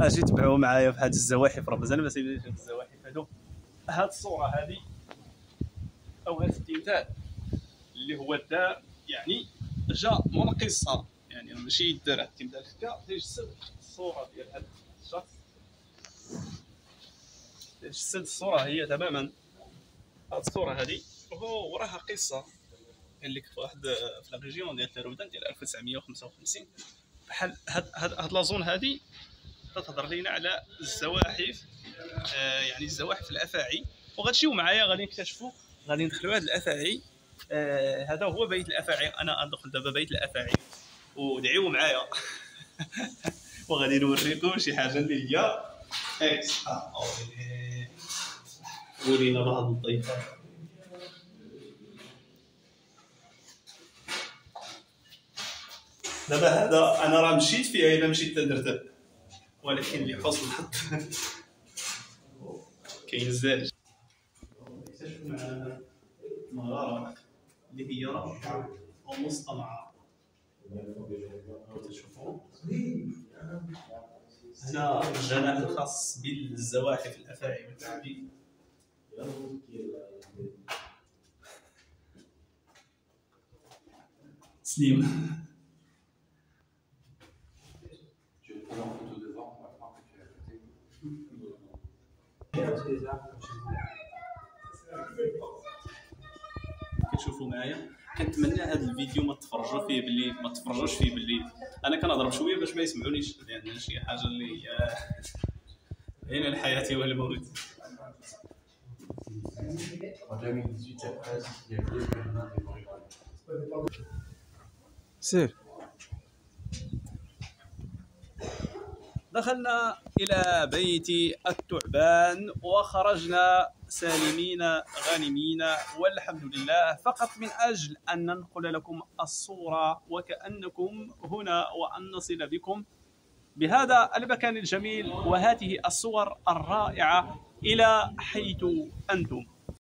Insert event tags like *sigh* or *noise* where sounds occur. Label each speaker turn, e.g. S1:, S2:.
S1: أجي تبعوا معايا في هاد الزواحف راه مازال ما ساليناش هاد الزواحف هادو. هاد الصورة هادي أو هاد التمثال اللي هو دا يعني جا من قصه يعني ماشي دار هاد التمثال. هكا تيجسد الصورة ديال هاد الشخص. تيجسد الصورة هي تماما. هاد الصورة هادي وهو وراها قصة. قال لك في واحد في la région ديال تارودانت ديال 1955 بحال هاد هاد هاد لازون هادي تتهضر لينا على الزواحف آه يعني الزواحف الافاعي وغتمشيو معايا غادي نكتشفوا غادي ندخلوا هاد الافاعي آه هذا هو بيت الافاعي أنا ادخل دابا بيت الافاعي ودعيو معايا. *laughs* وغادي نوريكم شي حاجة اللي هي اكسترا ورينا بعض الضيفات دابا هذا أنا راه مشيت فيها الا مشيت تدرت ولكن الحظ. كاين الزاج معنا مغاره اللي هي ومصطنعه تشوفوا هنا الجناح الخاص بالزواحف الافاعي والتعابين سليم. كتشوفوا معايا؟ كنتمنى هذا الفيديو ما تفرجوا فيه بالليل ما تفرجوش فيه بالليل أنا كنهضر بشوية باش ما يسمعونيش. لأن شي حاجة اللي هي بين الحياة والموت
S2: En
S1: دخلنا إلى بيت الثعبان وخرجنا سالمين غانمين والحمد لله. فقط من أجل أن ننقل لكم الصورة وكأنكم هنا وأن نصل بكم. بهذا المكان الجميل وهذه الصور الرائعة إلى حيث أنتم.